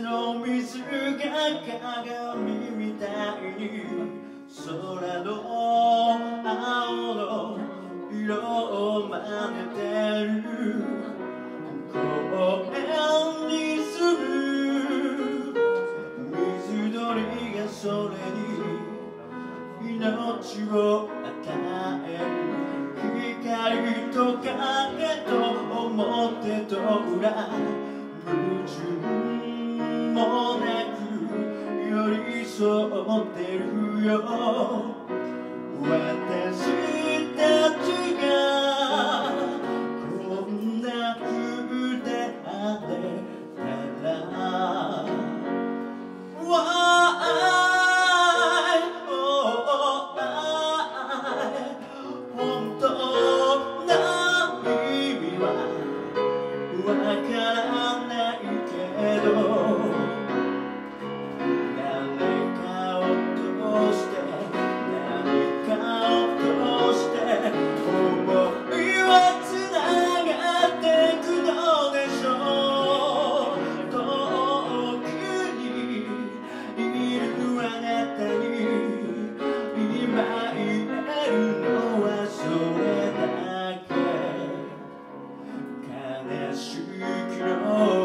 の水が鏡みたいに空の青の色を真似てる公園に住む水鳥がそれに命を与える光と影と表と裏。矛盾もなく寄り添ってるよ。aşıklar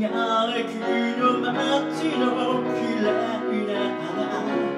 がれきの街の嫌いな花。